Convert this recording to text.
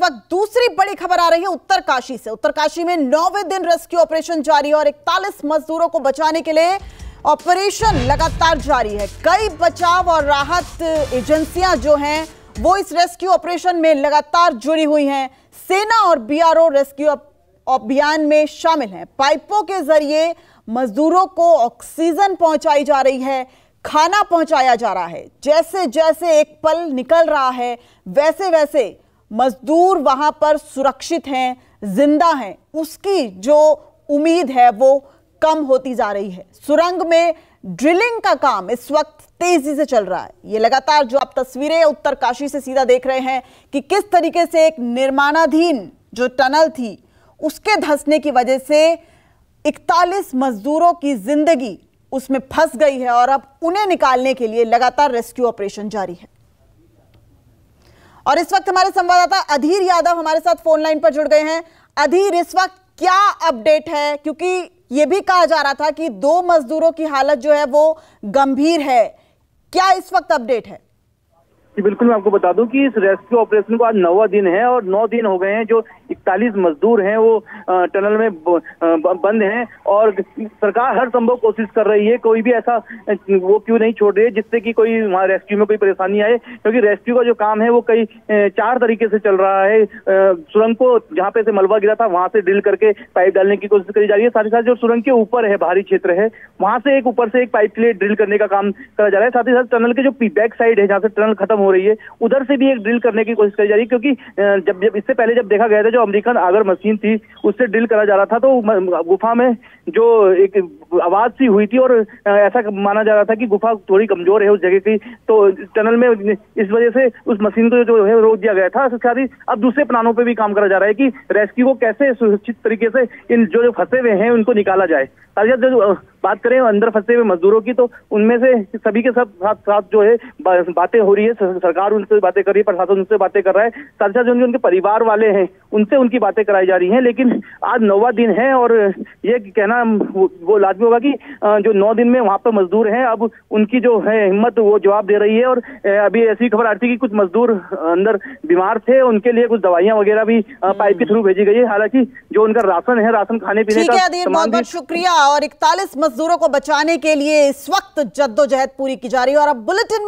वक्त दूसरी बड़ी खबर आ रही है उत्तरकाशी से। उत्तरकाशी में नौवे दिन रेस्क्यू ऑपरेशन जारी है और इकतालीस मजदूरों को बचाने के लिए ऑपरेशन लगातार जारी है। कई बचाव और राहत एजेंसियाँ जो हैं, वो इस रेस्क्यू ऑपरेशन में लगातार जुड़ी हुई हैं। सेना और बीआरओ रेस्क्यू अभियान में शामिल हैं। पाइपों के ज़रिए मजदूरों को ऑक्सीजन पहुंचाई जा रही है, खाना पहुँचाया जा रहा है। जैसे जैसे एक पल निकल रहा है वैसे वैसे मजदूर वहाँ पर सुरक्षित हैं, ज़िंदा हैं। उसकी जो उम्मीद है, वो कम होती जा रही है। सुरंग में ड्रिलिंग का काम इस वक्त तेज़ी से चल रहा है। ये लगातार जो आप तस्वीरें उत्तरकाशी से सीधा देख रहे हैं कि किस तरीके से एक निर्माणाधीन जो टनल थी, उसके धंसने की वजह से 41 मजदूरों की ज़िंदगी उसमें फंस गई है और अब उन्हें निकालने के लिए लगातार रेस्क्यू ऑपरेशन जारी है। और इस वक्त हमारे संवाददाता अधीर यादव हमारे साथ फ़ोन लाइन पर जुड़ गए हैं। अधीर, इस वक्त क्या अपडेट है? क्योंकि यह भी कहा जा रहा था कि दो मजदूरों की हालत जो है वो गंभीर है। क्या इस वक्त अपडेट है? बिल्कुल मैं आपको बता दूँ कि इस रेस्क्यू ऑपरेशन को आज नौवा दिन है और नौ दिन हो गए हैं जो इकतालीस मजदूर हैं, वो टनल में बंद हैं और सरकार हर संभव कोशिश कर रही है, कोई भी ऐसा वो क्यों नहीं छोड़ रही है, जिससे कि कोई वहाँ रेस्क्यू में कोई परेशानी आए, क्योंकि रेस्क्यू का जो काम है, वो कई चार तरीके से चल रहा है सुरंग को जहाँ पे से मलबा गिरा था, वहाँ से ड्रिल करके पाइप डालने की कोशिश करी जा रही है, साथ ही साथ जो सुरंग के ऊपर है भारी क्षेत्र है, वहाँ से एक ऊपर से एक पाइप के लिए ड्रिल करने का काम करा जा रहा है, साथ ही साथ टनल के जो बैक साइड है, जहाँ से टनल खत्म हो रही है, उधर से भी एक ड्रिल करने की कोशिश करी जा रही है, क्योंकि जब जब, इससे पहले जब देखा गया था, जो अमेरिकन आगर मशीन थी, उससे डील करा जा रहा था तो गुफा में जो एक आवाज़ सी हुई थी और ऐसा माना जा रहा था कि गुफा थोड़ी कमज़ोर है उस जगह की। तो टनल में इस वजह से उस मशीन को जो है रोक दिया गया था। साथ ही अब दूसरे प्लानों पे भी काम करा जा रहा है कि रेस्क्यू को कैसे सुरक्षित तरीके से इन जो जो फंसे हुए हैं उनको निकाला जाए। जो बात करें अंदर फंसे हुए मजदूरों की तो उनमें से सभी के सब साथ साथ जो है बातें हो रही है। सरकार उनसे बातें कर रही है, प्रशासन उनसे बातें कर रहा है। साथ साथ जो उनके परिवार वाले हैं, उनसे उनकी बातें कराई जा रही हैं। लेकिन आज नौवा दिन है और ये कहना वो लाजमी होगा कि जो नौ दिन में वहाँ पर मजदूर हैं अब उनकी जो है हिम्मत वो जवाब दे रही है और अभी ऐसी खबर आ रही थी कि कुछ मजदूर अंदर बीमार थे उनके लिए कुछ दवाइयाँ वगैरह भी पाइप के थ्रू भेजी गई है। हालाँकि जो उनका राशन है राशन खाने पीने का बहुत बहुत शुक्रिया। और इकतालीस मजदूरों को बचाने के लिए इस वक्त जद्दोजहद पूरी की जा रही है और अब बुलेटिन